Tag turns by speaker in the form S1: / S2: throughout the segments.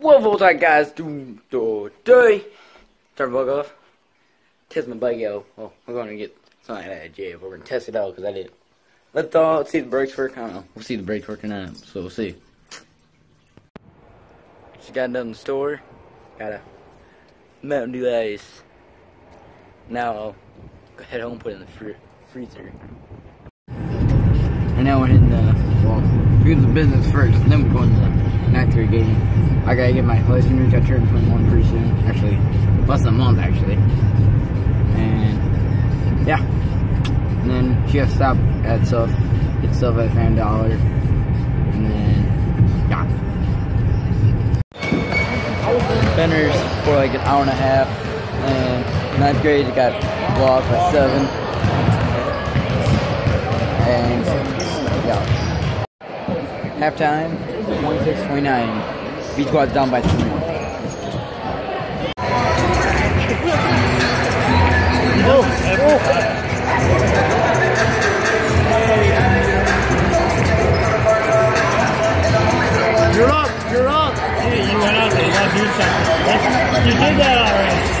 S1: What was that guys doing today? Turn the bug off. Test my bike out. Well, we're gonna get something out of jail. We're gonna test it out because I did. Let's uh, see the brakes work. I don't know. We'll see the brakes working out. So we'll see. She got done in the store. Got a Mountain Dew Ice. Now I'll go head home, put it in the fr freezer. And now we're hitting the well, the business first, and then we're going to the ninth grade game. I gotta get my license. I turn 21 pretty soon. Actually, less than a month actually. And yeah. And then she has to stop at stuff, get stuff at Fan Dollar. And then yeah. Benners for like an hour and a half. And ninth grade got blocked by seven. And yeah. Halftime, 26-29. Beach Squad's down by three.
S2: Oh, oh. You're up, you're up. Hey, you went out there, you gotta do something. That's, you did that already.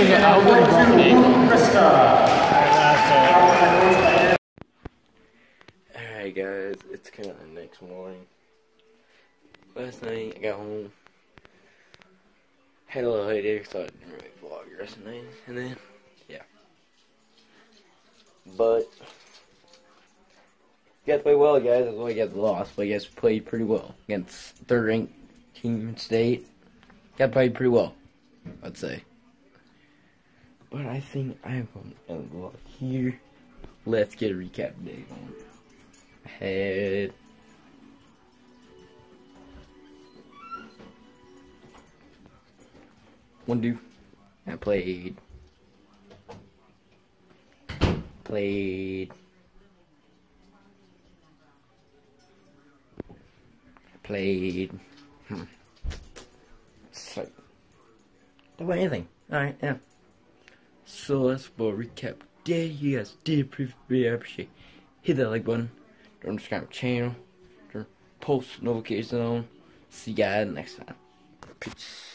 S3: And senior number 42,
S1: Alright guys, it's kind of the next morning. Last night I got home, had a little headache, so I didn't really vlog the night. And then, yeah. But, you guys played well, guys. Although you guys lost, but you guys played pretty well against third ranked team state. Guys played pretty well, I'd say. But I think I'm end the here. Let's get a recap day going had one do. I played played played hmm. So don't anything. Alright, yeah. So let's go recap. There you guys did pretty appreciate. Hit that like button don't subscribe to my channel, turn post notifications on. See you guys next time. Peace.